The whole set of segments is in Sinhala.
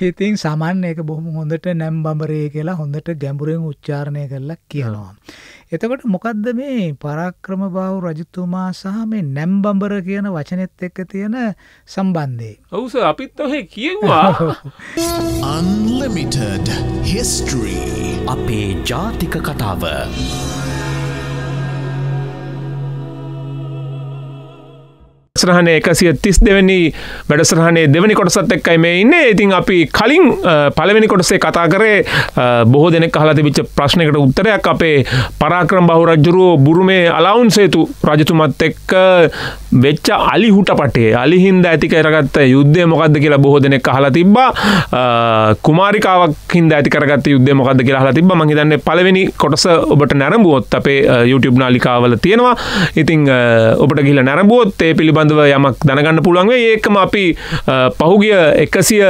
හිතින් සමන් එක බොහොම හොඳට නැම් බඹරේ කියලා හොඳට ගැඹුරෙන් උච්චාරණය කරලා කියනවා. එතකොට මොකක්ද මේ පරාක්‍රම බාව රජතුමා සහ මේ නැම්බඹර කියන වචනෙත් එක්ක තියෙන සම්බන්ධය. ඔවුස අපිත් ඔහෙ කියවා Unlimited History අපේ ජාතික කතාව සරහන එකසිය තිස් දෙවැනි වැඩසරහනේ දෙවැනි කොටසත් එක්කයි මේ ඉන්න. ඉතින් අපි කලින් පළවෙනි කොටසේ කතා කරේ බොහෝ දෙනෙක් හලා තිබිච්ච ප්‍රශ්නකට උත්තරයක් අපේ පරාක්‍රම් බහු රජ්ජුරුවෝ බුරුමේ අලවුන් සේතු රජතුමත් එක්ක වෙච්ච අලි හුට පටේ අලිහින්ද ඇතික රගත්ත යුද්ධය මොකක්ද කියලා බොහෝ දෙනෙක් අහලා තිබ්බා. කුමාරිකාවක් හින්ද ඇති කරගත් යුද්ධය මොකක්ද කියලා හලා තිබ මහිතන්න පළවෙනි කොටස ඔබට නැරඹුවොත් අපේ YouTube නාලිකාවල තියෙනවා. ඉතිං ඔබට ගිල නැරඹුවොත් ඒ පිළිබඳ පිළිබඳව යමක් දැනගන්න පුළුවන්ගේ ඒකම අපි පහුගිය එකසිය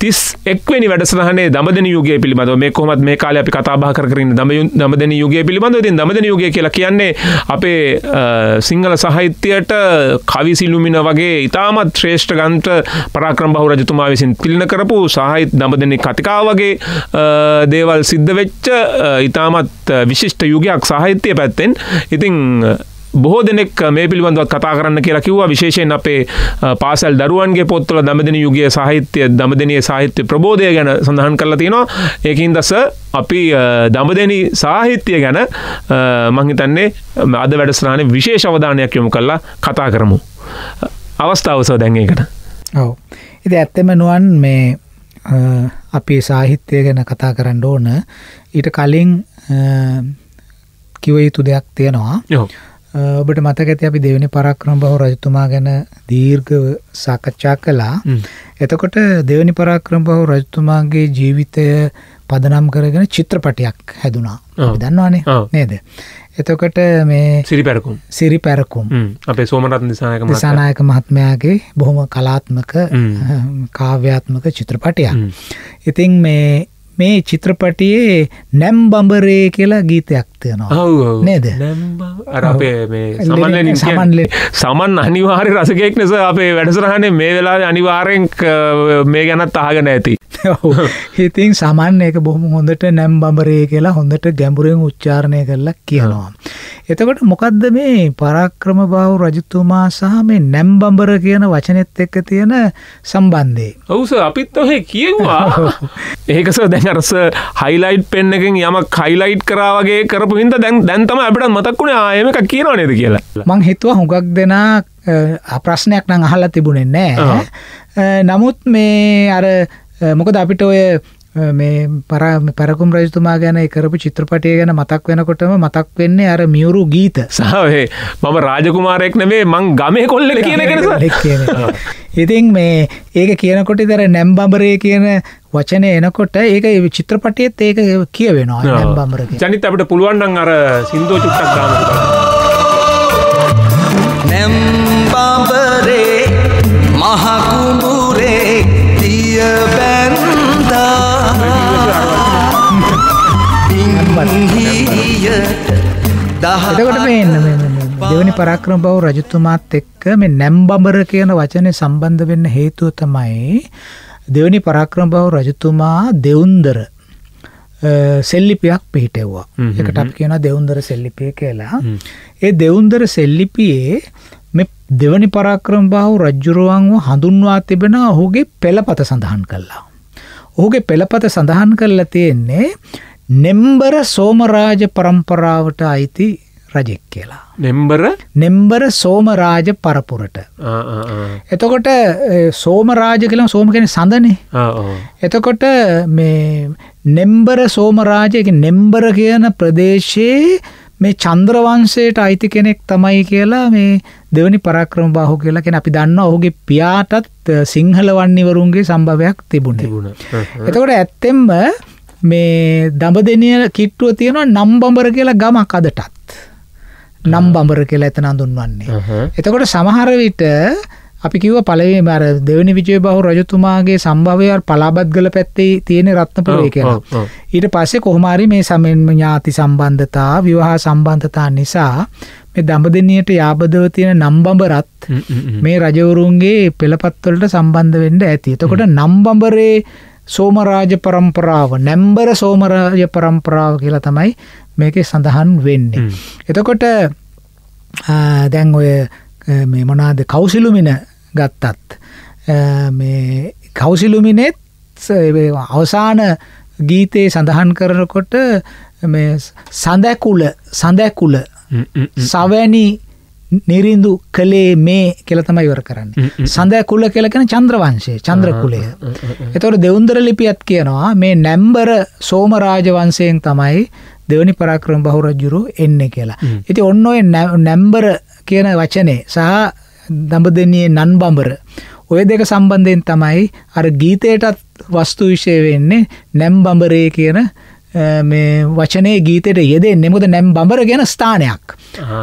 තිස් එක්වනි වැඩසහනේ දමදන යුගේ පිළිබඳව මේ කොමත් මේ කාල අපි කතාබා කරන්න දම දමදන යුගේ පිළිබඳව. ති දමදන යුගේ කියලා කියන්නේ අපේ සිංහල සහිත්‍යයට කවිසිල්ලුමින වගේ ඉතාමත් ශ්‍රේෂ්ඨ ගන්ට පරාක්‍රම් බහු රජතුමා විසින් පිළින කරපු සාහිත් දමදනෙ කතිකා වගේ දේවල් සිද්ධ වෙච්ච ඉතාමත් විශිෂ්ට යුගයක් සාහිත්‍යය පැත්තෙන්. ඉතිං බොහෝ දෙනෙක් මේ පිළිබඳවත් කතා කරන්න කියලා කිව්වා. විශේෂයෙන් අපේ පාසල් දරුවන්ගේ පොත්වල දමදන යුගයේ සාහිත්‍ය දමදනයේ සාහිත්‍ය ප්‍රබෝධය ගැන සඳහන් කරලා තියෙනවා ඒකින් දස අපි දමදනි සාහිත්‍යය ගැන මංහිතන්නේ අද වැඩස්රාණය විශේෂ අවධානයක් යොමු කල්ලා කතා කරමු. අවස්ථාවසෝ දැන්ගේකට ඔව. ඉති ඇත්තෙම නුවන් මේ අපි සාහිත්‍යය ගැන කතා කරන්න ඕන. ඊට කලින් කිව යුතු දෙයක් තියෙනවා ඔබට මතක ඇති අපි දෙවනි පරක්‍රම බහු රජතුමා ගැන දීර්ඝ සාකච්ඡා කළා. එතකොට දෙවනි පරාක්‍රම බහු රජතුමාගේ ජීවිතය පදනම් කරගෙන චිත්‍රපටයක් හැදුනා දන්නවානේ නේද? එතකොට මේ සිරි පැරකුම්. සිරි පැරකුම්. අපේ සෝමරත් නිසායක නිසානායක මහත්මයාගේ බොහොම කලාත්මක කාව්‍යාත්මක චිත්‍රපටයක්. ඉතින් මේ මේ චිත්‍රපටියේ නැම් බඹරේ කියලා ගීතයක් තියෙනවා නේද? සමන්ල සමන් අනිවාරය රසකෙක් නිසා අපේ වැඩසරහනේ මේ වෙලා අනිවාරෙන් මේ ගැනත් අහගෙන ඇති. හිතින් සමන් එක බොහොම හොඳට නැම් බඹරේ කියලා හොඳට ගැඹුරෙන් උච්චාරණය කරලා කියනවා. එතකොට මොකක්ද මේ පරාක්‍රම බව රජතුමා සහ මේ නැම්බඹර කියන වචනෙත් එක්ක තියෙන සම්බන්ධය. ඔවුස අපිත් ඔහෙ කියවා ඒකස දැන් අරස හයිලයිට් පෙන් එකෙන් යම කයිලයිට් කරාවගේ කරපු හිද දැන් දැන්තම අපට මතක්ුණ ආයම එක කියනවා නේද කියලා. මං හිතුව හුඟක් දෙනා අප්‍රශ්නයක් නං අහලා තිබුණෙන් නෑ. නමුත් මේ අර මොකද අපිට ඔය මේ පර පැරකුම් රජතුමා ගැන කරපු චිත්‍රපටය ගැන මතක් වෙනකොටම මතක් වෙන්නේ අර මියුරු ගීත. සහේ මම රාජකුමාරයෙක් නෙවේ මං ගමේ කොල්ල කියන ඉතින් මේ ඒක කියනකොට දර නැම්බම්බරය කියන වචනය එනකොට ඒක චිත්‍රපටයත් ඒක කියවෙනවා නැම්බම්බර ජනිත අපට පුළුවන්න්න අර සිින්දෝ චුට්ටක් ගාම නැම්බම්බරේ මහකුඹුරේ තිය එතකොට මේන්න දෙවනි පරක්‍රම බව රජතුමාත් එක්ක මේ නැම්බඹර කියන වචනය සම්බන්ධ වෙන්න හේතුව තමයි දෙවනි පරක්‍රම බව රජතුමා දෙවුන්දර සෙල්ලිපියක් පිහිටෙව්වා. එකට අප කියන දෙවුන්දර සෙල්ලිපිය කියලා. ඒ දෙවුන්දර සෙල්ලිපියේ මෙ දෙවනි පරාක්‍රම බාහු රජ්ජුරුවන්ව හඳුන්වා තිබෙන ඔහුගේ පෙළපත සඳහන් කල්ලා. ඔහුගේ පෙළපත සඳහන් කරලා තියෙන්නේ නෙම්බර සෝමරාජ පරම්පරාවට අයිති රජෙක් කියලා. නෙම්බර නෙම්බර සෝමරාජ පරපුරට. එතකොට සෝමරාජ කියලා සෝම කෙන සඳනේ. එතකොට මේ නෙම්බර සෝමරාජය නෙම්බර කියන ප්‍රදේශයේ මේ චන්ද්‍රවන්සයට අයිති කෙනෙක් තමයි කියලා මේ දෙවනි පරක්‍රම බාහු කියලා කෙන අපි දන්න ඔහුගේ පියාටත් සිංහල වන්නේවරුන්ගේ සම්භවයක් තිබුණ තිබුණ. එතකොට ඇත්තෙම්ම මේ දඹදනිය කිට්ටුව තියෙනවා නම්බඹර කියලා ගමක් අදටත්. නම් බඹර කියලා එතන අඳුන්වන්නේ. එතකොට සමහර විට අපි කිව පලවේ මර දෙවනි විජය බහු රජතුමාගේ සම්භවය පලාබත් ගල පැත්තේ තියෙන රත්නපුරේ කියලා. ඊට පස්සේ කොහමාරි මේ සමෙන්ම ඥාති සම්බන්ධතා විවාහ සම්බන්ධතා නිසා මේ දඹදනියට යාබදව තියෙන නම්බඹරත් මේ රජවරුන්ගේ පෙළපත්වලට සම්බන්ධ වෙන්ඩ ඇති. එතකොට නම්බඹරේ සෝමරාජ පරම්පරාව. නැම්බර සෝමරාජ පරම්පරාව කියලා තමයි මේක සඳහන් වෙන්නේ. එතකොට දැන් ඔය මේ මොනාද කවුසිලුමින ගත්තත් මේ කවුසිලුමිනෙත් අවසාන ගීතයේ සඳහන් කරනකොට සඳැකුල සඳැකුල සවැනි නිරින්දු කළේ මේ කෙල තමයි ඉවර කරන්න. සඳය කුල කෙලකෙන චන්ද්‍රවංශය චන්ද්‍රකුලය. එතවට දෙවුන්දර ලිපියත් කියනවා මේ නැම්බර සෝමරාජ වන්සයෙන් තමයි දෙවනි පරාක්‍රම බහුරජ්ජුරු එන්න කියලා. ඉති ඔන්න ඔය නැම්බර කියන වචනේ සහ දඹදනයේ නන් බඹර ඔය දෙක සම්බන්ධයෙන් තමයි අර ගීතයටත් වස්තු විෂය වෙන්නේ නැම් බඹරේ කියන මේ වචනය ගීතයට යෙදේ නෙමුද නැම් බඹර ගැන ස්ථානයක්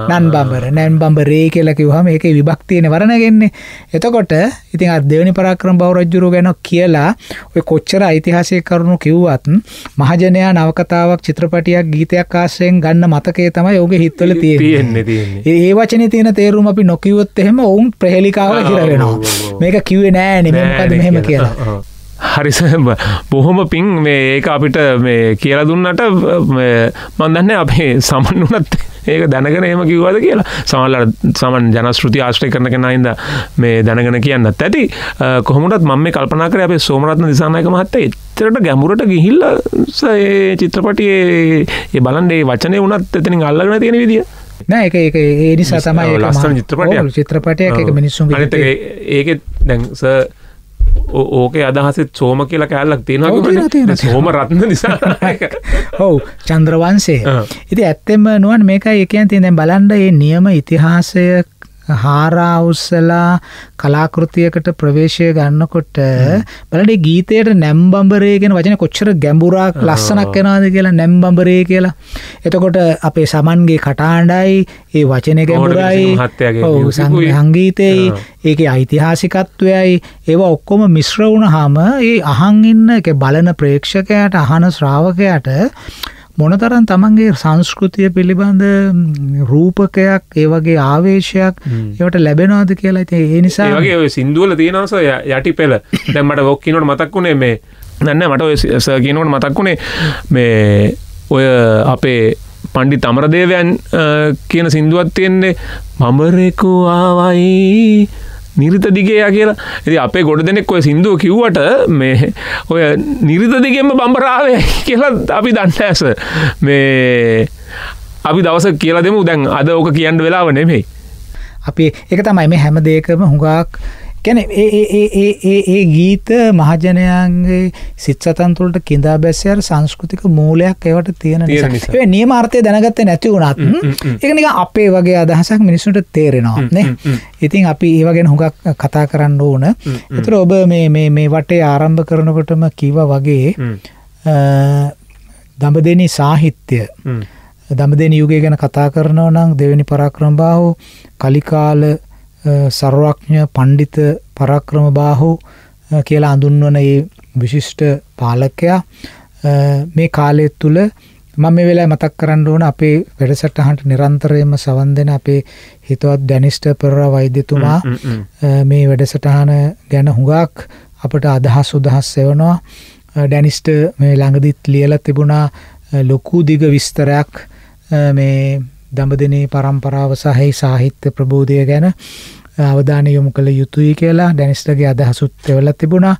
නන් බඹර නැන් බඹරේ කියලකිවහම ඒක විභක්තියන වරණගෙන්නේ එතකොට ඉතින් අ දෙවනි පරාක්‍රම බෞරජ්ජුරු ගැන කියලා ඔය කොච්චර යිතිහාසය කරුණු කිව්වත් මහජනයා නවකතාවක් චිත්‍රපටියක් ගීතයක් ආශයෙන් ගන්න මතකේ තමයි ඔගේ හිත්වල තියෙන්නේ ඒ වචන තියෙන තේරුම් අපි නොකිවොත් එහෙම ඔවුන් ප්‍රහෙලිකාව හිරවෙනවා මේක කිව්වේ නෑ නෙමකද මෙහෙම කියලා හරිස බොහොම පින් ඒක අපිට මේ කියලා දුන්නට මන්දන්න අපේ සමන් වනත් ඒක දැනගෙන එම කිව්වද කියලා. සමල්ල සමන් ජනස්ෘති ආශ්‍රය කරන කෙනයිද මේ දැනගෙන කියන්නත් ඇති. කොහොමටත් මම කල්පනා කර අපේ සෝමරත්න දිසානායක මහත්ත එච්චරට ගැමුරට ගිහිල්ල චිත්‍රපටියේ ඒ බලන්ඩේ වචනය වනත් එතනින් අල්ලගෙන තියෙන විදිිය. නෑ එක එක ඒ නිසා තමයි ලස්සන චිත්‍රපටය චිත්‍රපටයක්. එක මිනිස්සුන් ඒක දැන්ස ඕක අදහසත් සෝම කියලා කෑල්ලක් තියෙනවා සෝම රත්න නිසා ඔවු චන්ද්‍රවන්සේ ඉති ඇත්තෙම නුවන් මේකයි එකයන් තියන බලන්ඩ ඒ නියම ඉතිහාසය හාරාඋස්සලා කලාකෘතියකට ප්‍රවේශය ගන්නකොට බලට ගීතයට නැම්බම්බරේගෙන වචන කොච්චර ගැඹුරක් ලස්සනක් කෙනවාද කියලා නැම්බම්බරේ කියලා. එතකොට අපේ සමන්ගේ කටාණ්ඩයි ඒ වචන ගැඹුරයි. සංගීතයයි ඒක ඓතිහාසිකත්වයයි. ඒවා ඔක්කොම මිශ්‍ර වුණ හාම ඒ අහන් ඉන්න එක බලන ප්‍රේක්ෂකයට අහන ශ්‍රාවකයට මොනතරන් තමන්ගේ සංස්කෘතිය පිළිබඳ රූපකයක් ඒ වගේ ආවේශයක් ඒවට ලැබෙනවාද කියලා ඇති ඒ නිසා වගේ ඔය සිින්දුවල තියෙනවස යටි පෙළ. දැම්මට ොක්කිනොට මතක්වුණේ මේ දන්න මට ඔය කියනවට මතක්වුණේ මේ ඔය අපේ පණ්ඩි තමරදේවයන් කියන සිින්දුවත් තියෙන්නේ මඹරෙකු ආවයි නිරිත දිගේයා කියලා. ඇති අපේ ගොඩ දෙනෙක් ඔය සිින්දුව කිව්වට මේ ඔය නිරිත දිගෙම බම්බරාවේ කියලා අපි දන්න ඇස මේ අපි දවස කියලා දෙමු. දැන් අද ඕක කියන්න වෙලාව නෙමෙයි. අපි එක තමයි මේ හැම දේකම හුඟක් ගැන ඒ ගීත මහජනයන්ගේ සිත් සතන් තුළට කිඳා බැස්සයාර සංස්කෘතික මූලයක් ඒවට තියෙන නිසා. නියමාර්ථය දැනගත්ත නැති වුණත් එකනික අපේ වගේ අදහසක් මිනිස්සුට තේරෙනවා නේ? ඉතින් අපි ඒවගෙන හුඟක් කතා කරන්න ඕන. එතුර ඔබ මේ වටේ ආරම්භ කරනකොටම කිව වගේ දඹදනි සාහිත්‍ය දමදෙන යුගය ගැන කතා කරනව නම් දෙවැනි පරාක්‍රමබාහෝ කලිකාල සර්වඥ පණ්ඩිත පරක්‍රම බාහු කියලා අඳුන්වන ඒ විශිෂ්ට පාලකයා මේ කාලෙත් තුළ මම වෙලා මතක් කරන්න ඕන අපේ වැඩසටහන්ට නිරන්තරයම සවන් දෙන අපේ හිතවත් ඩැනිස්ට පෙරර වෛද්‍යතුමා මේ වැඩසටහන ගැන හුඟක් අපට අදහස් උදහස් සෙවනවා. ඩැනිස්ට මේ ළඟදිත් ලියල තිබුණා ලොකු දිග විස්තරයක් මේ දඹදනේ පරම්පරාව සහහි සාහිත්‍ය ප්‍රබෝධය ගැන අවධානය යොමු කළ යුතුයි කියලා ඩැනිස්ටගේ අදහසුත් එවලත් තිබුණා.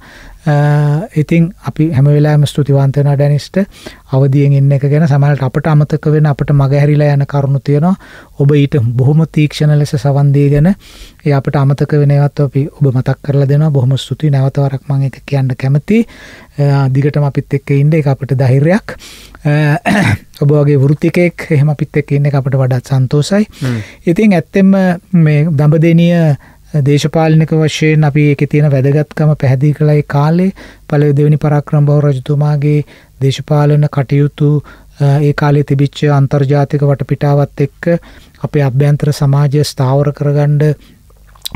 ඉතින් අපි හැම වෙලාම ස්තුතිවන්තන ඩැනිස්ට. අවදියෙන් ඉන්න එක ගැන සමහට අපට අමතක වෙන අපට මගහැරිලා යන කරුණු තියෙනවා. ඔබ ඊට බොහොම තීක්ෂණ ලෙස සවන්දී ගැන ඒ අපට අමතක වෙනවත් අපි ඔබ මතක් කරලා දෙනවා. බොහොම ස්තුති නැවතවරක් මං එක කියන්න කැමති දිගටම අපිත් එක්ක ඉන්න එක අපට දහිරයක් ඔබ වගේ වෘතිකෙක් එහෙම පිත් එක්ක ඉන්න අපට වඩත් සන්තෝසයි ඉතින් ඇත්තෙම මේ දඹදනිය දේශපාලනික වශයෙන් අපි එක තියෙන වැදගත්කම පැහැදිි කළයි කාලේ. පල දෙවනි පරක්‍රම් බව රජතුමාගේ දේශපාලන කටයුතු ඒ කාලේ තිබිච්ච අන්තර්ජාතික වටපිටාවත් එක්ක අපේ අභ්‍යන්තර සමාජය ස්ථාවර කරගණ්ඩ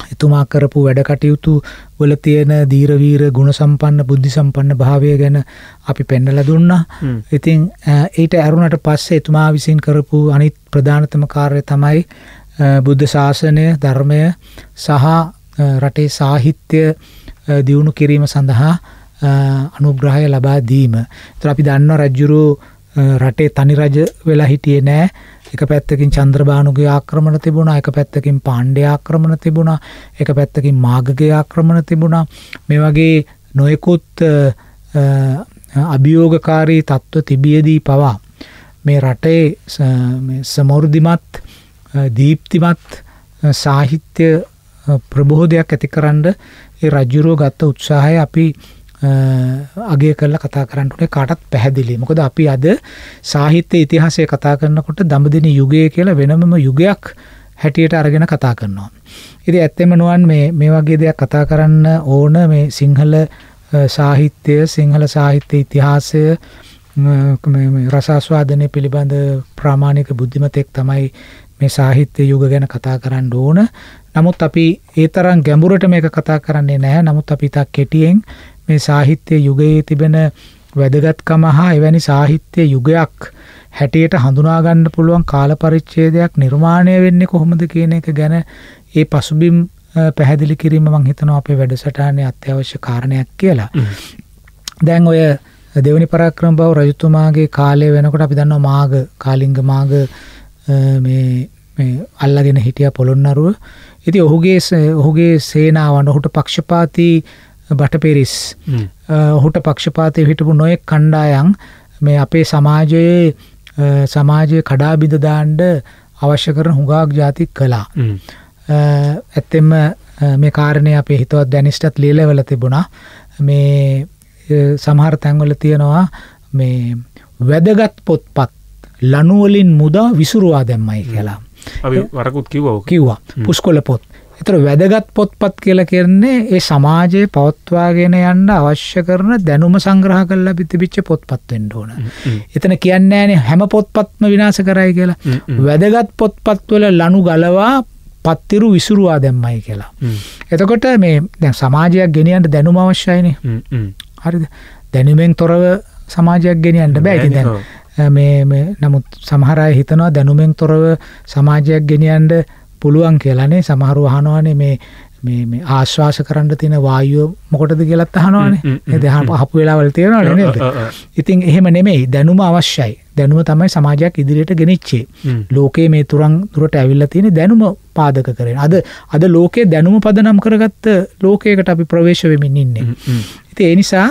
එතුමා කරපු වැඩ කටයුතු වල තියෙන දීරවීර ගුණ සම්පන්න බුද්ධි සම්පන්න භාවය ගැන අපි පෙන්නල දුන්න. ඉතින් ඊට ඇරුණට පස්සේ එතුමා විසින් කරපු අනිත් ප්‍රධානතම කාරය තමයි බුද්ධ ශාසනය ධර්මය සහ රටේ සාහිත්‍ය දියුණු කිරීම සඳහා අනුග්‍රහය ලබා දීම. තර අපි දන්න රජ්ජුරු රටේ තනි රජ වෙලා හිටියේ නෑ එක පැත්තකින් චන්ද්‍රභානුගේ ආක්‍රමණ තිබුණා එක පැත්තකින් පාණ්ඩය ආක්‍රමණ තිබුණා එක පැත්තකින් මාගගේ ආක්‍රමණ තිබුණා මේ වගේ නොයකුත් අභියෝගකාරී තත්ත්ව තිබියදී පවා මේ රටේ සමෘද්ධිමත් දීප්තිමත් සාහිත්‍ය ප්‍රබෝධයක් ඇති කරන්න ඒ රජ්ජුරුව ගත්ත උත්සාහය අපි අගේ කරලා කතා කරන්නටේ කාටත් පැහැදිලි මොකද අපි අද සාහිත්‍ය ඉතිහාසය කතා කරන්නකොට දඹදින යුගය කියලා වෙනමම යුගයක් හැටියට අරගෙන කතා කරනවා. ඉති ඇත්තෙම නුවන් මේ මේ වගේ දෙයක් කතා කරන්න ඕන මේ සිංහල සාහිත්‍යය සිංහල සාහිත්‍ය ඉතිහාසය රසාස්වාදනය පිළිබඳ ප්‍රාමාණික බුද්ධිමතෙක් තමයි මේ සාහිත්‍ය යුග ගැන කතා කරන්න ඕන. නමුත් අපි ඒ තරම් ගැඹුරට මේක කතා කරන්නේ නැහැ. නමුත් අපි තා කෙටියෙන් මේ සාහිත්‍ය යුගයේ තිබෙන වැදගත්කම හා එවැනි සාහිත්‍ය යුගයක් හැටියට හඳුනාගන්න පුළුවන් කාල පරිච්චේදයක් නිර්මාණය වෙන්නේ කොහොමද කියන එක ගැන ඒ පසුබිම් පැහැදිලි කිරීම මං හිතනවා අපේ වැඩසටානය අත්‍යවශ්‍ය කාරණයක් කියලා. දැන් ඔය දෙවනි පරක්‍රම බව රජතුමාගේ කාලය වෙනකොට අපි දන්නවා මාග කාලිංග මාග මේ අල්ලගෙන හිටිය පොළොන්නරුව ඉති ඔහුගේ ඔහුගේ සේනාවන් ඔහුට පක්ෂපාතිී බටපිරිස් ඔහුට පක්ෂපාතය හිටපු නොයෙක් කණ්ඩායන් මේ අපේ සමාජයේ සමාජය කඩාබිදදාන්ඩ අවශ්‍ය කරන හුඟාක් ජාතික් කලා ඇත්තෙම මේ කාරණය අපේ හිතවත් දැනිස්ටත් ලේලවල තිබුණා. මේ සමහර තැන්වල තියෙනවා මේ වැදගත් පොත්පත් ලනුවලින් මුදා විසුරුවා දැම්මයි කියලා. වරකුත් කිව්ව කිව්වා. පුස්කොල පොත්. එතර වැදගත් පොත්පත් කියල කරන්නේ ඒ සමාජයේ පවත්වාගෙන යන්න අවශ්‍ය කරන දැනුම සංග්‍රහ කල්ලා පිතිබිච්ච පොත්පත්වෙන්ට ඕන. එතන කියන්නේන හැම පොත්පත්ම විනාස කරයි කියලා. වැදගත් පොත්පත්වල ලනු ගලවා පත්තිරු විසුරුවා දැම්මයි කියලා. එතකොට මේ දැ සමාජයක් ගෙනියන්ට දැනුම අවශ්‍යයින. හරි දැනුමෙන් තොරව සමාජයක් ගෙනියන්ට බෑති දැ මේ නමුත් සමහරය හිතනවා දැනුමෙන් තොරව සමාජයක් ගෙනියන්ට පුළුවන් කියලානේ සමහරු අහනවානේ මේ මේ ආශ්වාස කරන්න තින වායුව මොකටද කියලත් අහනවානේ. දෙහම අපපු වෙලාවල් තියෙනවල නේද? ඉතින් එහෙම නෙමෙයි. දැනුම අවශ්‍යයි. දැනුම තමයි සමාජයක් ඉදිරියට ගෙනනිච්චේ ලෝකයේ මේ තුරන් තුරට ඇවිල්ල තියෙන දැනුම පාදක කරෙන අද අද ලෝකයේ දැනුම පදනම් කරගත්ත ලෝකයකට අපි ප්‍රවේශවෙමින් ඉන්නේ. ඉති ඒ නිසා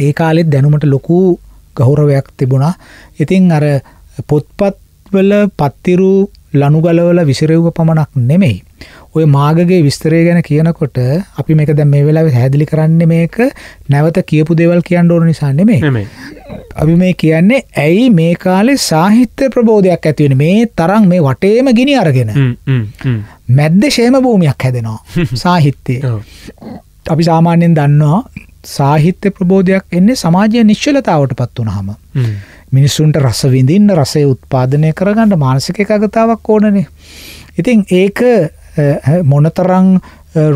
ඒ කාලෙත් දැනුමට ලොකු ගෞරවයක් තිබුණා. ඉතින් අර පොත්පත් වල පත්තිරු ලනුගලවල විසිරව්ව පමණක් නෙමෙයි. ඔය මාගගේ විස්තරය ගැන කියනකොට අපි මේක දැ මේ වෙලාව හැදිලි කරන්න මේක නැවත කියපු දෙවල් කියන්න ඕන නිසා නෙමේ අපි මේ කියන්නේ ඇයි මේ කාලේ සාහිත්‍ය ප්‍රබෝධයක් ඇතිවෙන මේ තරම් මේ වටේම ගිනි අරගෙන. මැද්ද ශේම භූමියක් හැදෙනවා සාහිත්‍යය. අපි සාමාන්‍යයෙන් දන්නවා සාහිත්‍ය ප්‍රබෝධයක් එන්නේ සමාජය නිශ්චලතාවට පත් වනහම මිනිස්සුන්ට රස විඳින්න රසය උත්පාදනය කරගන්නට මානසික එකගතාවක් ඕනනේ. ඉතින් ඒක මොනතරං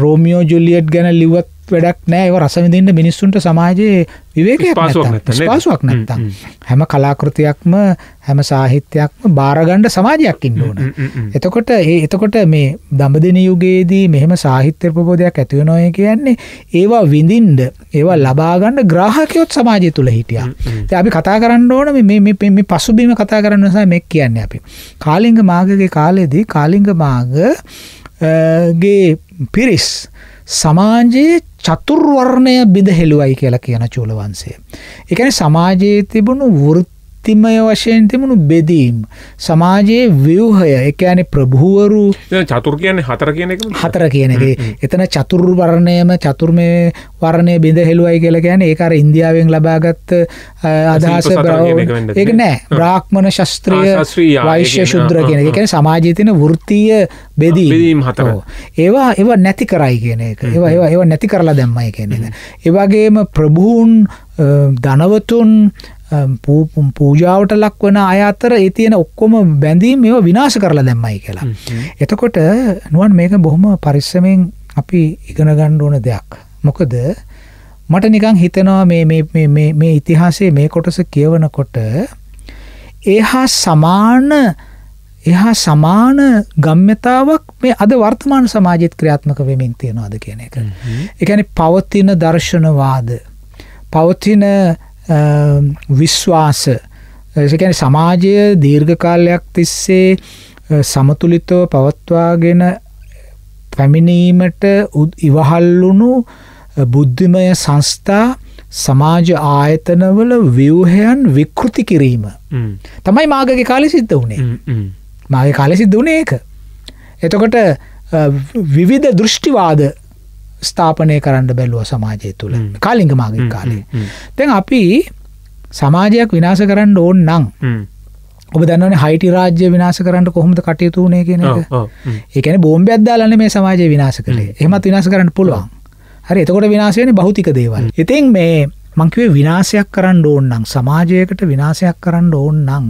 රෝමියෝ ජුලියට් ගැන ලිවත් වැඩක් නෑ. රසවිදින්න මිනිස්සුන්ට සමාජයේ විවේක පාසුවක් නැත්තම්. හැම කලාකෘතියක්ම හැම සාහිත්‍යයක්ම බාරගණ්ඩ සමාජයක් ඉන්න ඕන. එතකොට ඒ එතකොට මේ දඹදින යුගයේදී මෙහෙම සාහිත්‍ය ප්‍රබෝධයක් ඇතිව නොය කියන්නේ ඒවා විඳින්ඩ ඒවා ලබාගණ්ඩ ග්‍රාහකයොත් සමාජය තුළ හිටිය. අපි කතා කරන්න ඕන මේ පසුබීම කතා කරන්න නිසා මෙක් කියන්න අපි. කාලිංග මාගගේ කාලෙදී කාලිංග මාගගේ පිරිස් සමාජයේ චතුර්වර්ණය බිඳ හෙළුවයි කියලා කියන චූලවන්සේ. එකන සමාජයේ තිබුණු වෘත් වෘත්තිමය වශයෙන් තිබුණු බෙදීම්. සමාජයේ ව්‍යවහය එකන ප්‍රභූවරු චතුර කියන්නේ හතර කියන එක හතර කියන එක. එතන චතුර්වරණයම චතුර්මය වරණය බිඳ හෙළුවයි කියල ගැන ඒකර ඉන්දියාවෙන් ලබාගත්ත අදහස ඒක නෑ. බ්‍රාක්්මණ ශස්ත්‍රිය වෛශ්‍ය ශුද්‍ර කියන එක. සමාජීතින වෘත්තිය බෙදීම්. හතර. ඒවා ඒව නැති කරයි කියන එක. ඒවා ඒවා ඒව නැති කරලා දැම්මයි කියන ඒවාගේම ප්‍රභූන් ධනවතුන් පූජාවට ලක් වන අය අතර ඒ තියෙන ඔක්කොම බැඳීම් මෙ විනාශ කරලා දැම්මයි කියලා. එතකොට නුවන් මේක බොහොම පරිස්සමෙන් අපි ඉගෙන ගණ්ඩ ඕන දෙයක්. මොකද මට නිකං හිතනවා මේ ඉතිහාසේ මේ කොටස කියවනකොට ඒ හා සමාන එහා සමාන ගම්්‍යතාවක් මේ අද වර්තමාන සමාජත් ක්‍රියාත්මක වෙමින් තියෙනවාද කියන එක. එකැන පවතින දර්ශනවාද පවතින විශ්වාස. එසකැන සමාජය දීර්ඝකාලයක් තිස්සේ සමතුලිතව පවත්වාගෙන පැමිණීමට ඉවහල්ලුණු බුද්ධිමය සංස්ථා සමාජ ආයතනවල ව්‍යවහයන් විකෘති කිරීම. තමයි මාගගේ කාලෙ සිද්ධ වනේ මාගේ කාලෙ සිද්ධ වනේ ඒක. එතකොට විවිධ දෘෂ්ටිවාද ස්ථාපනය කරන්න බැලුව සමාජය තුළ. කාලිංග මාගේ කාලේ. තැන් අපි සමාජයක් විනාස කරන්න ඕන් නං ඔබ දන්නවන හයිටි රාජ්‍ය විනාස කරන්න කොහොමද කටයුතු වනේ කියන ඒකන බෝම්බ අදදාලන්න මේ සමාජය විනාස කළේ. එහමත් විනාස කරන්න පුළුවන්. හරි එතකොට විනාශයන භෞතික දේවල්. ඉතින් මේ මංකිවේ විනාසයක් කරන්න ඕන්නම් සමාජයකට විනාසයක් කරන්න ඕන්නම්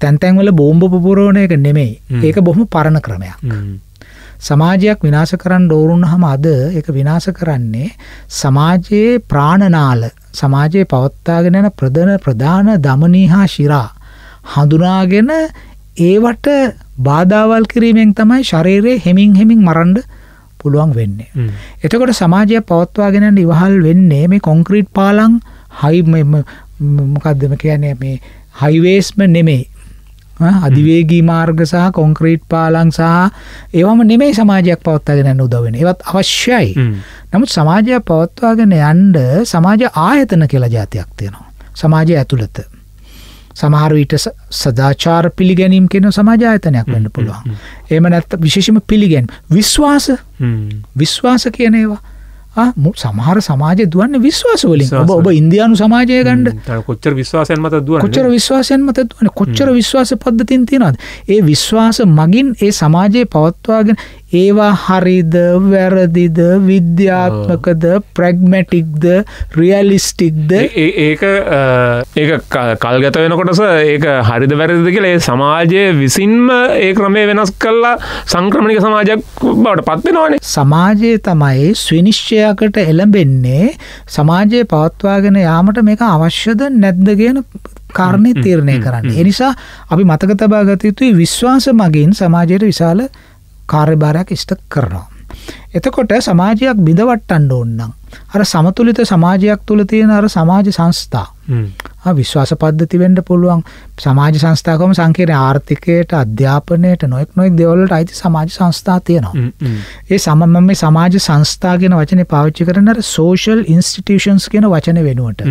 තැන්තැන්වල බෝම්භ පුරෝණ එක නෙමෙයි. ඒක බොහොම පරණ ක්‍රමයක් සමාජයක් විනාශ කරන්න ඕරුන් හම අද එක විනාශ කරන්නේ සමාජයේ ප්‍රාණනාල සමාජයේ පවත්තාගෙන යන ප්‍රධන ප්‍රධාන දමනී හා ශිරා හඳුනාගෙන ඒවට බාධාවල් කිරීමෙන් තමයි ශරීරයේ හෙමින් හෙමින් මරන්ඩ පුළුවන් වෙන්නේ. එතකොට සමාජය පවත්වාගෙනට ඉවහල් වෙන්නේ මේ කොංක්‍රීට් පාලං හයි මොකක්දම කියන්නේ මේ හයිවේස්ම නෙමෙයි අධිවේගී මාර්ග සහ කොංක්‍රීට් පාලං සහ ඒවම නෙමේ සමාජයක් පවත්තාගෙන උදවෙන ඒවත් අවශ්‍යයි. නමුත් සමාජයක් පවත්වාගෙන යන්ඩ සමාජ ආයතන කියලා ජාතියක් තියෙනවා. සමාජය ඇතුළත. සමහර විට සදාචාර පිළිගැනීම් කෙන සමාජායතනයක් වෙන්න පුළුවන්. ඒම නැත්ත විශේෂම පිළිගැන් විශ්වාස. විශ්වාස කියන ඒවා සමහර සමාජය දුවන්න විශ්වාසවලින් ඔබ ඔබ ඉන්දයානු සමාජය ගණ්ඩ කොච්චර විශ්වාසයන් මත දුව කොච්චර විශ්වාසයන් මත දුවන කොච්චර විශ්වාස පද්ධතින් තියෙනද ඒ විශ්වාස මගින් ඒ සමාජයේ පවත්වාගෙන ඒවා හරිද වැරදිද විද්‍යාත්මකද ප්‍රග්මැටික්ද රියලිස්ටික්ද? ඒක ඒක කල්ගත වෙනකොටස ඒක හරිද වැරදිද කියල ඒ සමාජය විසින්ම ඒ ක්‍රමය වෙනස් කල්ලා සංක්‍රමණික සමාජයක් බවට පත්වෙනවානේ සමාජය තමයි ස්විනිශ්චයකට එළඹෙන්නේ. සමාජය පවත්වාගෙන යාමට මේක අවශ්‍යද නැද්දගෙන කාරණය තීරණය කරන්න. එනිසා අපි මතක තබා ගත යුතුයි විශ්වාස මගින් සමාජයට විශාල කාර්යභාරයක් ඉෂ්ට කරනවා. එතකොට සමාජයක් බිඳවට්ටන්ඩ ඔන්නම්. අර සමතුලිත සමාජයක් තුළ තියෙන අර සමාජ සංස්ථා. විශ්වාස පද්ධති වෙන්ඩ පුළුවන්. සමාජ සංස්ථාකම සංකේර ආර්ථිකයට අධ්‍යාපනයට නොෙක් නොෙක් දෙවලට අයිති සමාජ සංස්ථා තියෙනවා. ඒ සමම මේ සමාජ සංස්ථාගෙන වචන පාච්චි කරනට සෝෂල් ඉන්ස්ටිටියෂන්ස් කියන වචන වෙනුවට.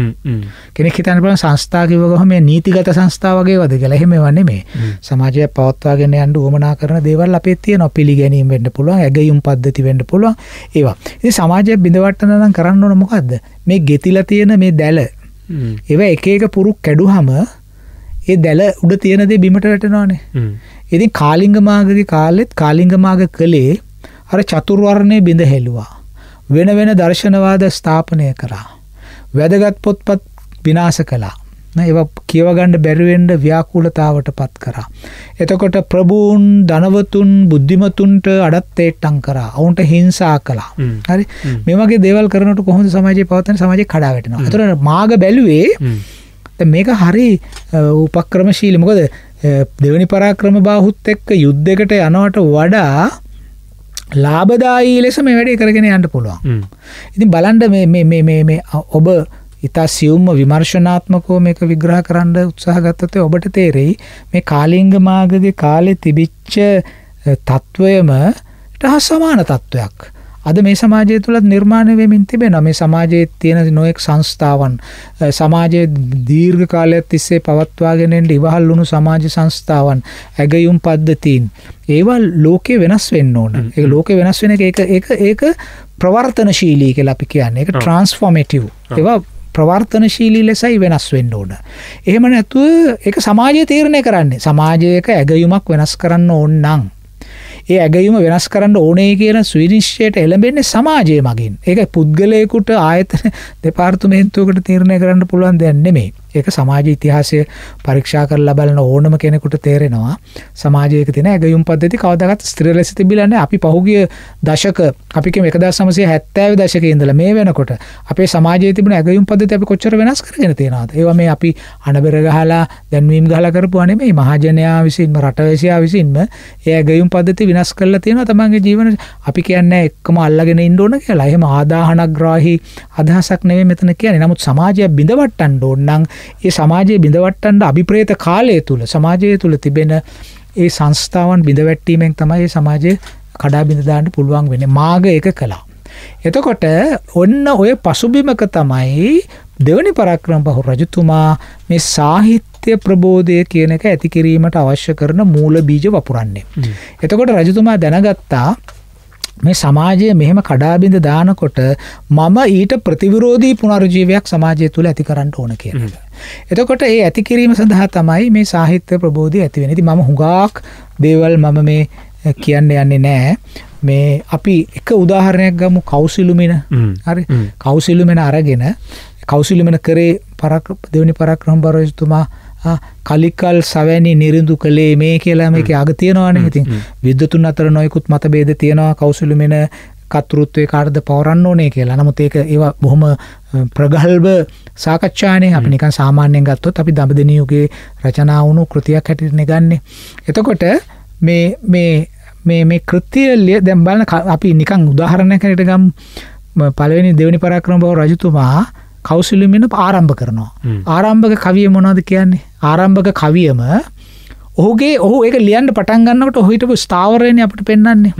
කෙනෙක් හිතන පල සංස්ථාකිවගහම මේ නීතිගත සංස්ථාවගේ වද කලහෙම වන්නේ මේ සමාජය පවත්වාගෙන අන්ඩ ුවමනා කරන දේවල් අපේ තිය නො පිළිගැනීම වෙන්න පුළුවන් ඇගයුම් පද්ධති වෙන්න පුළුවන්. ඒවා. ඒ සමාජය බිඳවට්ටනනම් කරන්න ඕන මොකක්ද මේ ගෙතිල තියෙන මේ දැල. ඒව එක එක පුරුක් කැඩුහම ඒ දැල උඩ තියෙනදේ බිමට වැටෙනවානේ. ඉතින් කාලිංගමාගගේ කාලෙත් කාලිංගමාග කළේ අර චතුර්වර්ණය බිඳ හෙළුවා. වෙන වෙන දර්ශනවාද ස්ථාපනය කරා. වැදගත් පොත්පත් විනාස කලා ඒව කියවගණ්ඩ බැරිවෙන්ඩ ව්‍යාකූලතාවට පත් කරා. එතකොට ප්‍රභූන් ධනවතුන් බුද්ධිමතුන්ට අඩත් ඒට්ටං කරා. ඔවුන්ට හිංසා කලා හරි? මෙමගේ දේවල් කරනට කොහොඳ සමාජය පවතන සමාජය කඩාවටන තර මාග බැලුවේ මේක හරි උපක්‍රමශීලි. මොකද දෙවනි පරාක්‍රම බාහුත් එක්ක යුද්ධකට යනවට වඩා ලාබදායි ලෙස මේ වැඩේ කරගෙන යන්න පුළුවන්. ඉතින් බලන්ඩ ඔබ ඉතා සියුම්ම විමර්ශනාත්මකෝ මේක විග්‍රහ කරන්න උත්සාහ ගත්තතේ ඔබට තේරෙයි මේ කාලිංගමාගගේ කාලෙ තිබිච්ච තත්ත්වයම ටහ සමාන තත්ත්වයක්. අද මේ සමාජය තුළත් නිර්මාණය වෙමින් තිබෙන මේ සමාජයේ තියෙන නොයෙක් සංස්ථාවන් සමාජය දීර්ඝ කාලයක් තිස්සේ පවත්වාගෙනෙන්ට ඉවහල් වුණු සමාජ සංස්ථාවන් ඇගයුම් පද්ධතීන් ඒවල් ලෝකේ වෙනස් වෙන්න ඕන. ඒ ලෝක වෙනස් වෙන එක ඒක ඒක ප්‍රවර්තන ශීලී කියලා අපි කියන්නේ. එක ට්‍රන්ස්ෆෝමටිව් ඒවා ප්‍රවර්තනශීලී ලෙසයි වෙනස් වෙන්න ඕන. එහෙම නැතුව එක සමාජය තීරණය කරන්නේ සමාජයක ඇගයුමක් වෙනස් කරන්න ඕන්නං. ඒ ඇගයුම වෙනස් කරන්න ඕනේ කියන ස්විනිශ්ෂයට එළඹෙන්නේ සමාජය මගින් ඒක පුද්ගලයකුට ආයතන දෙපාර්තුමේන්තුවකට තීරණය කරන්න පුළුවන් දෙයක් නෙමේ ඒක සමාජ ඉතිහාසය පරීක්ෂා කර ලබලන ඕනම කෙනෙකුට තේරෙනවා. සමාජයක තින ඇගයුම් පද්ධති කවදගත් ස්ත්‍ර ලෙස තිබිලන්න අපි පහුගිය දශක අපික එකදා සමසේ හැත්තෑව දශක ඉඳල මේ වෙනකොට අපේ සමාජය තිබන ඇගයුම් පද්ධති අපි කොච්චර වෙනස් කරගෙන තියෙනවාද? ඒව මේ අපි අනබෙර ගහලා දැන්වීම් ගහල කරපු අනෙමේ මහජනයා විසින්ම රටවේශයා විසින්ම ඒ ඇගයුම් පද්ධති විනස් කරල තියෙන තමන්ගේ ජීවන අපි කියන්න එක්කම අල්ලගෙන ඉන්ඩෝන කියලා. එහෙම ආදාහනග්‍රාහි අදහසක් නෙවේ මෙතන කියන නමුත් සමාජය බිඳවට්ටන් ඕන්නන් ඒ සමාජයේ බිඳවට්ටන්ට අභිප්‍රේත කාලය තුළ සමාජය තුළ තිබෙන ඒ සංස්ථාවන් බිඳවැට්ටීමෙන් තමයි සමාජය කඩා බිඳදාන්න පුළුවන් වෙන මාග එක කලා. එතකොට ඔන්න ඔය පසුබිමක තමයි දෙවනි පරක්‍රම පහු රජතුමා මේ සාහිත්‍ය ප්‍රබෝධය කියන එක ඇතිකිරීමට අවශ්‍ය කරන මූල බීජ වපුරන්නේ. එතකොට රජතුමා දැනගත්තා මේ සමාජය මෙහෙම කඩාබිඳ දානකොට මම ඊට ප්‍රතිවිරෝධී පුනරජීවයක් සමාජය තුළ ඇති කරන්න ඕන කියන. එතකොට ඒ ඇති කිරීම සඳහා තමයි මේ සාහිත්‍ය ප්‍රබෝධය ඇතිවෙනති මම හුඟාක් දේවල් මම මේ කියන්න යන්නේ නෑ. මේ අපි එක උදාහරණයක් ගමු කවුසිලුමින හරි? කවුසිලුමෙන අරගෙන කවුසිලුමෙන කරේ පරක් දෙවනි පරක්‍රම් බරජතුමා කලිකල් සවැනි නිරිඳු කළේ මේ කියලා මේක අග තියෙනවාන. ඉතින් විද්‍යතුන් අතර නොයකුත් මත බේද තියෙනවා. කවුසුලුමෙන කතුරුත්වය කාර්ද පවරන්න ඕනේ කියලා. නමුත් ඒක ඒවා බොහොම ප්‍රගල්බ සාකච්ඡානය අපි නිකන් සාමාන්‍යයෙන් ගත්තොත් අපි දඹදනියුගේ රචනාවුණු කෘතියක් හැටිරණ ගන්නේ එතකොට මේ මේ මේ මේ කෘතියල්ලිය දැම්බලන අපි නිකං උදාහරණය කරට ගම් පලවෙනි දෙවනි පරක්‍රම බව රජතුමා කවසිලිමින ආරම්භ කරනවා. ආරම්භක කවිය මොනවද කියන්නේ? ආරම්භක කවියම ඔහුගේ ඔහු එක ලියන්ට පටන් ගන්නකට ඔහිටපු ස්ථාවරයන අපට පෙන්න්නන්නේ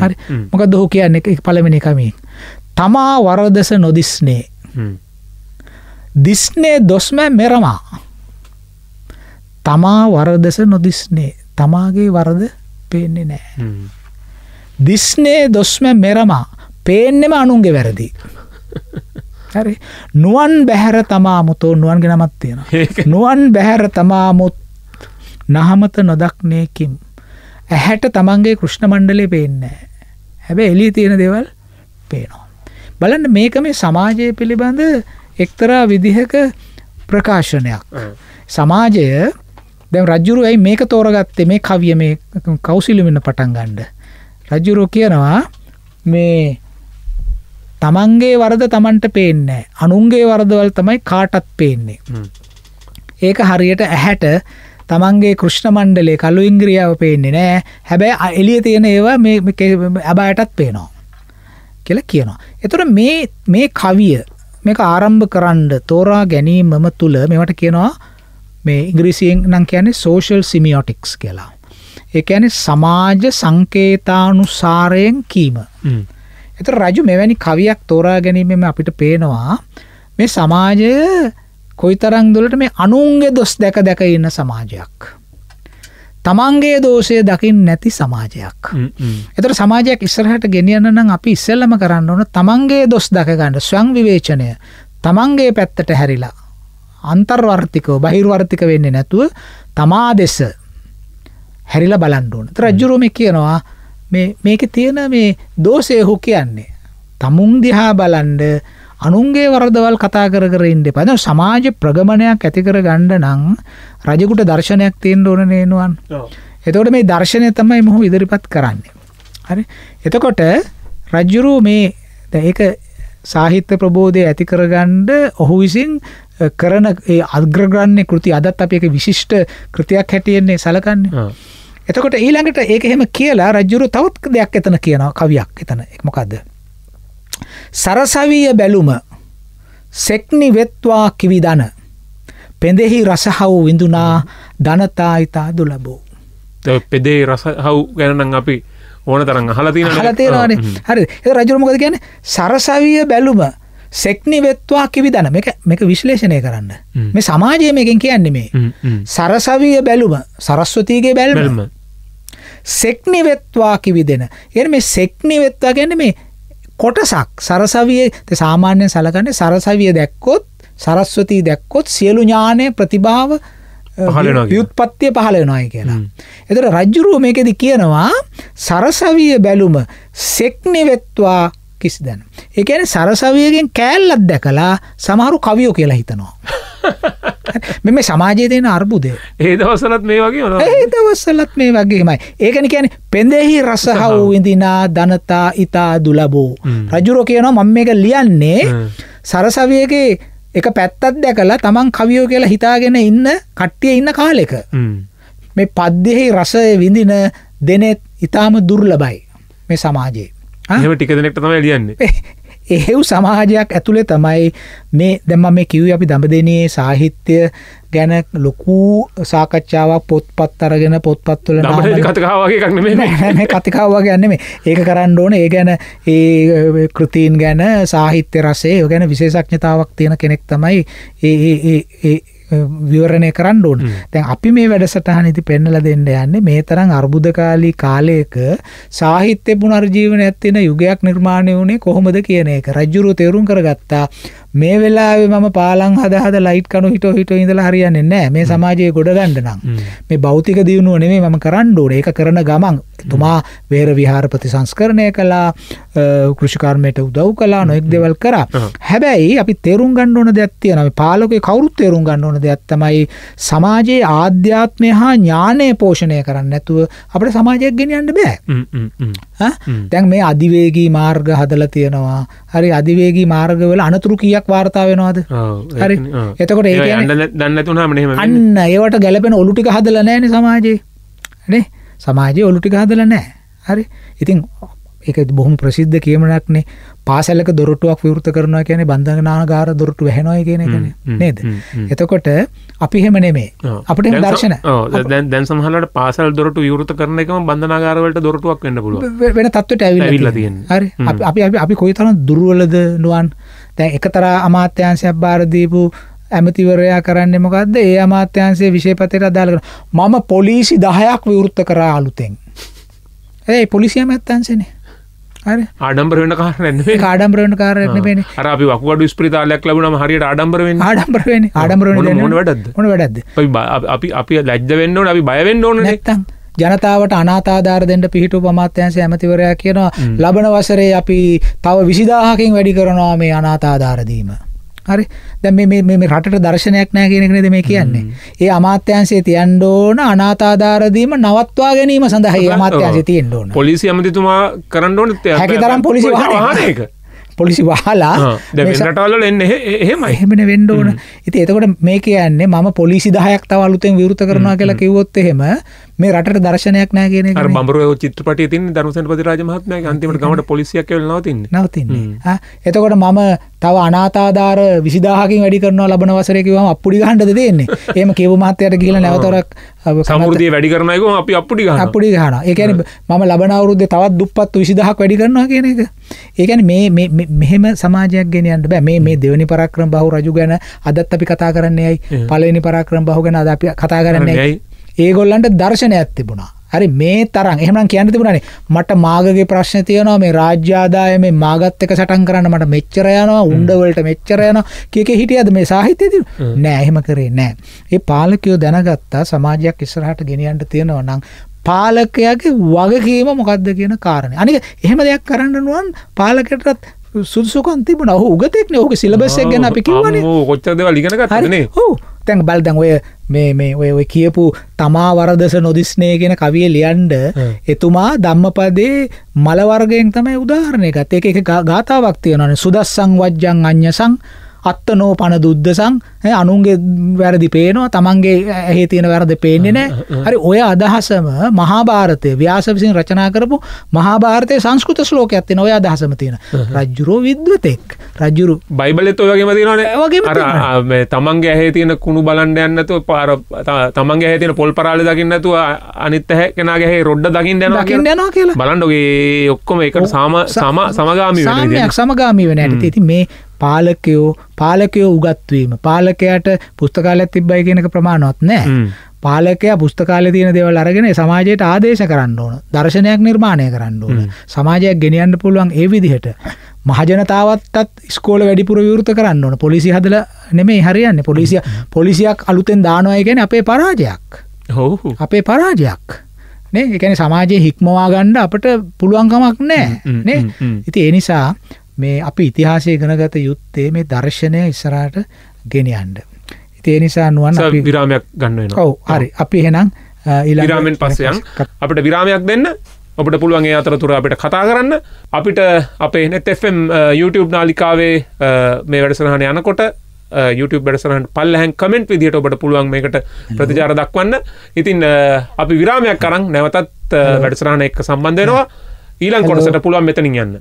හරි. මොක දොහු කියන්න එක පළමිනි කමින්. තමා වරදස නොදිස්නේ. දිස්නේ දොස්ම මෙරමා. තමා වරදස නොදිස්නේ. තමාගේ වරද පේන්නේ නෑ. දිස්නේ දොස්ම මෙරමා. පේන්නෙම අනුන්ගේ වැරදි. හරි. නුවන් බැහැර තමාමුතෝ නුවන්ගෙන නමත් තියෙන නුවන් බැහැර තමාමුත් නහමත නොදක්නයකින් ඇහැට තමන්ගේ කෘෂ්ණ මණ්ඩලේ පේන්නේ හැබැ එලි තියෙන දෙවල් පේනවා. බලන්න මේක මේ සමාජය පිළිබඳ එක්තරා විදිහක ප්‍රකාශනයක්. සමාජය දැම් රජ්ජුරු ඇයි මේක තෝරගත්තේ? මේ කවිය මේ කවසිලිමින්න පටන් ගණ්ඩ රජ්ජුරෝ කියනවා මේ තමන්ගේ වරද තමන්ට පේන්නේ අනුන්ගේ වරදවල් තමයි කාටත් පේන්නේ. ඒක හරියට ඇහැට තමන්ගේ කෘෂ්ණ මණ්ඩලේ කලු ඉංග්‍රියාව පේන්නේ නෑ හැබැයි එලිය තියෙන ඒවා ඇබායටත් පේනවා කියල කියනවා. එතුට මේ කවිය මේක ආරම්භ කරන්න තෝරා ගැනීමම තුළ මෙවට කියනවා මේ ඉංග්‍රීසියෙන් නම් කියන්නේ සෝෂල් සිමියෝටික්ස් කියලා. ඒ ඇන සමාජ සංකේතානුසාරයෙන් කීම. එත රජු මෙවැනි කවියක් තෝරා ගැනීමම අපිට පේනවා මේ සමාජය කොයි තරං දුලට මේ අනුන්ගේ දොස් දැක දැක ඉන්න සමාජයක්. තමන්ගේ දෝෂය දකිින් නැති සමාජයක්. එතට සමාජයක් ඉස්සරහට ගෙනියන්න නම් අපි ඉස්සල්ලම කරන්න ඕන තමන්ගේ දොස් දකගන්න ස්වං විවේචනය තමන්ගේ පැත්තට හැරිලා. අන්තර්වර්තිකව බහිර්වර්තික වෙන්නේ නැතුව තමා දෙස හැරිලා බලන්ඩුවන රජ්ජුරුම කියනවා මේක තියෙන මේ දෝසයහු කියන්නේ. තමුන් දිහා බලන්ඩ අනුන්ගේ වරදවල් කතා කර කර ඉන්ඩ පද සමාජ ප්‍රගමණයක් ඇතිකර ගණ්ඩ නං රජකුට දර්ශනයක් තියෙන් ඕන නේනුවන්. එතකොට මේ දර්ශනය තමයි මොහු ඉදිරිපත් කරන්නේ. හරි? එතකොට රජ්ජුරු මේ ඒක සාහිත්‍ය ප්‍රබෝධය ඇති කරගණ්ඩ ඔහු විසින් කරන අග්‍රග්‍රන්නේ කෘති අදත් අප එක විශිෂ්ට කෘතියක් හැටියෙන්නේ සලකන්නේ. එතකොට ඊළඟට ඒක එහෙම කියලා රජ්ජුරු තවත් දෙයක් එතන කියනවා කවියක් එතන. එක්මොකක්ද. සරසවීය බැලුම සෙක්නි වෙත්වා කිවිදන පෙඳෙහි රසහව් විඳුනා ධනතා ඉතා දුලබෝ. පෙදේ රස හව් ගැනනම් අපි ඕන තරන් හලතින හලතේරවානේ හරි. රජුරමකද කියන සරසවිය බැලුම සෙක්නි වෙත්වා කිවිදන මේක මේක විශ්ලේෂණය කරන්න. මේ සමාජය මේකෙන් කියන්නේ මේ. සරසවිය බැලුම සරස්වතීගේ බැල්ම. සෙක්නි වෙත්වා කිවිදෙන එ මේ සෙක්නි වෙත්වා ගැන මේ කොටසක් සරසවිය සාමාන්‍ය සලකන්නේ සරසවිය දැක්කොත් සරස්වතී දැක්කොත් සියලු ඥානය ප්‍රතිභාව යුත්පත්තිය පහලනොයි කියලා. එතට රජ්ජුරුව මේකෙද කියනවා සරසවිය බැලුම සෙක්නිවෙත්වා කිසි දැන. එකන සරසවියගෙන් කෑල්ලත් දැකලා සමහරු කවියෝ කියලා හිතනවා. මෙම සමාජය තියෙන අර්බුදය ඒ දවසලත් මේ වගේ? ඒ දවස්සලත් මේ වගේමයි ඒකන කියන පෙන්දෙහි රස හවු විඳිනා ධනතා ඉතා දුලබෝ රජුරෝ කියනවා මම මේක ලියන්නේ. සරසවියගේ එක පැත්තත් දැකලා තමන් කවියෝ කියලා හිතාගෙන ඉන්න කට්ටිය ඉන්න කාලෙක. මේ පද්දෙහි රසය විඳින දෙනෙත් ඉතාම දුර්ලබයි මේ සමාජයේ ටික දෙනෙක්ට තමයි ලියන්නේ. එහෙව් සමාජයක් ඇතුළේ තමයි මේ දැම්ම මේ කිව් අපි දඹදනේ සාහිත්‍ය ගැන ලොකූ සාකච්ඡාවක් පොත්පත් අරගෙන පොත්පත්වල දඹදෙනි කතාව වගේ එකක් නෙමෙයි මේ. මේ කතිකාව ගැන්න මේ ඒක කරන්න ඕන ඒ ගැන ඒ කෘතීන් ගැන සාහිත්‍ය රසේ ගැන විශේෂඥතාවක් තියෙන කෙනෙක් තමයි ඒ විවරණය කරන්න ඕන. තැන් අපි මේ වැඩසටහන ඉති පෙන්නල දෙන්න යන්නේ මේ තරම් අර්බුදකාලී කාලයක සාහිත්‍ය පුනර්ජීවන ඇත්තින යුගයක් නිර්මාණය වුණේ කොහොමද කියන එක. රජ්ජුරු තේරුම් කරගත්තා. මේ වෙලාවේ මම පාලං හදහද ලයිට් කනු හිට හිට ඉඳලා හරියන්නේ නෑ මේ සමාජයේ ගොඩ ගණ්ඩ නම්. මේ බෞතික දියුණුව නෙමේ මම කරන්න ඕන. ඒක කරන ගමන් තුමා වේර විහාර ප්‍රතිසංස්කරණය කලා කෘෂිකර්මයට උදව් කලා නොෙක් දෙවල් කර. හැබැයි අපි තේරුම් ගන්න ඕන දෙයක් තියෙනව. පාලක කවරුත් තේරුම් ගන්න ඕන දෙයක් තමයි සමාජයේ ආධ්‍යාත්මය හා ඥානය පෝෂණය කරන්න නැතුව අපට සමාජයක් ගෙනියන්න බෑ? දැන් මේ අධිවේගී මාර්ග හදල තියෙනවා. හරි අධිවේගී මාර්ගවල අනතුරු කියක් වාර්තා වෙනවාද? හරි. එතකොට ඒ ඒවා කියන්නේ- යන්න දන්නේ නැතුනම මෙහෙම වෙන්නේ. අන්න ඒවට ගැලපෙන ඔලුටික හදල නෑන සමාජයේ නේ සමාජයේ ඔලුටික හදල නෑ හරි? ඉතින් ඒක බොහොම ප්‍රසිද්ධ කියමනක්නේ. පාසැලක දොරටුවක් විවෘත කරනවා කියන බන්ධනාගාර දොරටු වැහෙනොය කියන එකන නේද. එතකොට අපි හෙම නෙමේ. අපට සම- දර්ශන. ඔව්, දැන් දැන් සමහරවිට පාසල් දොරටු විවෘත කරන එකම බන්ධනාගාරවලට දොරටුවක් වෙන්න පුළුවන්. වෙන තත්වට ඇවිල්ලා තියෙන්නේ. හරි? අපි- අපි අපි අපි කොයි තරම් දුරුවලද නුවන්. දැන් එකතර අමාත්‍යංශයක් බාරදීපු ඇමතිවරයා කරන්න මොකක්ද ඒ අමාත්‍යන්සේ විශෂපතයට අදාලකන මම පොලිසි දහයක් විවෘත්ත කරා අලුතෙන්. ඒ පොලිසියම ඇත්තන්සනේ හරි. ආඩම්බර වෙන කාරණයක් නෙමෙයි. කාඩම්බරවන කාරයන පෙන අපි වකුගඩු ස්ප්‍රිතාලයක් ලැබුණාම හරියට ආඩම්බර වෙන්නේ. ආඩම්බරවෙන ආඩම්බරවන මොන- වැඩක්ද? මොන අපි- අපි අපි ලැජ්ජ වෙන්න ඕනේ අපි බය වෙන්න ඕනේ. නැත්තම් ජනතාවට අනාතාධාර දෙන්න පිහිටු පමාත්‍යන්සේ ඇමතිවරයා කියනවා ලබන වසරේ අපි තව විසිදාහකින් වැඩි කරනවා මේ අනාතාධාරදීම හරි. දැ මේ රට දර්ශනයක් නෑ කියෙනෙකනද මේ කියන්නේ? ඒ අමාත්‍යන්සේ තියන්ඩ ඕන අනාතාධාරදීම නවත්වා ගැනීම සඳහහි අමාත්‍යන්සේ තියෙන් ඕන. පොලිසි ඇමතිතුමා කරන්න ඕනේ හැකි තරම් පොලිසි වාහන එක. පොලිසි වහලා දැන් මේ ස- රටවල එන්න එහෙමයි. එහෙමන වෙන්ඩ ඕන. ඉති එතකොට මේ කියන්නේ මම පොලිසි දහයක් තව අලුතෙන් විවෘත කරනවා කියලා කිවොත් එහෙම මේ රට දර්ශනයක් නෑ කියන එක අර නේ. බඹරුව චිත්‍රපටයේ තියෙන ධර්මසේනපති රාජ මහත්මයාගේ අන්තිමට ගමට පොලිසියක් නවතින්නේ. නවතින්නේ. එතකොට මම තව අනාතාධාර විසිදාහකින් වැඩි කරනවා ලබන වසරකිවම අපපුඩි ගහන්ඩද දෙන්නේ ඒම කිව මහත්තයට කියල නැවතරක් සමුෘතිය වැඩි කරනයක අපි අපපුඩි අපපුඩි ගහන ඒකැන මම ලබන අවුරුද්ධ තවත් දුපත් විසිදහක් වැඩි කරනවා කියන එක. ඒකැන මේ මෙහෙම සමාජයක් ගෙනයන්ට බෑ. මේ මේ දෙවනි පරක්‍රම බහු රජු ගැන අදත් අපි කතා කරන්නේයි පලනි පරක්‍රම බහු ගැන අද අපි කතා කරන්නේ ඇයි? ඒගොල්ලන්ට දර්ශනයක් තිබුණා හරි මේ තරම්. එහෙනම් කියන්න තිබුණනේ මට මාගගේ ප්‍රශ්න තියනවා මේ රාජ්‍යාදාය මේ මාගත් එක සටන් කරන්න මට මෙච්චර යනවා උන්ඩවලට මෙච්චර යන කියක හිටියද මේ සාහිත්‍ය ති නෑ එහෙම කරේ නෑ. ඒ පාලකයෝ දැනගත්තා සමාජයක් ඉස්සරහට ගෙනියන්ට තියෙනවා නම් පාලකයාගේ වගකීම මොකක්ද කියන කාරණය අනික එහෙම දෙයක් කරන්න නුවන් පාලකටත් සුදුසුකන් තිබුණ. ඔහු උගතෙක්න ඕක සිලබස්සක් ගැන අපි කිවනේ කොච්චර දේවල් ඉගෙන ගත්තනේ හෝ තැන් බල්දන් ඔය මේ මේ ඔය ඔය කියපු තමා වරදස නොදිස්නය ගෙන කවිය ලියන්ඩ එතුමා දම්මපදේ මලවර්ගයෙන් තමයි උදාහරණය ගත එක එක ගා- ගාථාවක් තියෙනන සුදස්සං වජ්ජං අඥසං අත්තනෝ පණ දුද්ධසං ඈ අනුන්ගේ වැරදි පේනවා තමන්ගේ ඇහේ තියෙන වැරද පේන්නේ නෑ හරි ඔය අදහසම මහාභාරතය ව්‍යාස විසින් රචනා කරපු මහාභාරතය සංස්කෘත ශ්ලෝකයක් තියෙන ඔය අදහසම තියෙන රජ්ජුරෝ විද්වතෙක්. රජ්ජුරු බයිබලෙත් ඔය වගේම තියෙනවානේ. ඒ වගේම අර තියෙනවා. ආ, මේ තමන්ගේ ඇහේ තියෙන කුණු බලන්න යන්නේ නැතුව පාර තමන්ගේ ඇහේ තියෙන පොල් පරාලේ දකින්න නැතුව අනිත් ඇහැ කෙනාගේ රොඩ්ඩ යනවා දකින්න යනවා කියලා. බලන්න ඔගේ ඔක්කොම ඒකට සාම සම සමගාමී සමගාමී වෙන ඇති මේ පාලකයෝ පාලකයෝ උගත්වීම පාලකයට පුස්තකාලත් තිබ්බයි කියනක ප්‍රමාණවත් නෑ. පාලකයා පුස්තකාල තියෙන දෙවල් අරගෙන සමාජයට ආදේශ කරන්න ඕන. දර්ශනයක් නිර්මාණය කරන්න ඕන. සමාජයක් ගෙනියන්න පුළුවන් ඒ විදිහට මහජනතාවත්තත් ස්කෝල වැඩිපුර විවෘත කරන්න ඕන. පොලිසි හදල නෙමේ හරියන්න. පොලිසිය පොලිසියක් අලුතෙන් දානවය ගැන අපේ පරාජයක්. ඔව්. අපේ පරාජයක්. එකන සමාජය හික්මවා ගණ්ඩ අපට පුළුවන්කමක් නෑ. නේ. ඉති එනිසා මේ අපි ඉතිහාසය ගනගත යුත්තේ මේ දර්ශනය ඉස්සරාට ගෙනියන්ඩ ඒ නිසා නුවන් අපි විරාමයක් ගන්න ඔව් හරි. අපි එහෙනම් ඊළඟ විරාමෙන් පස්සයන් අපිට විරාමයක් දෙන්න. ඔබට පුළුවන් ඒ අතරතුර අපිට කතා කරන්න. අපිට අපේ නෙත් FM YouTube නාලිකාවේ මේ වැඩසරහන යනකොට YouTube වැඩසරහන් පල්ලහැන් කමෙන්ට් විදිහට ඔබට පුළුවන් මේකට ප්‍රතිචාර දක්වන්න. ඉතින් අපි විරාමයක් කරන්න නැවතත් වැඩසරහන එක්ක සම්බන්ධයනවා ඊළං කොටසට පුළුවන් මෙතනින් යන්න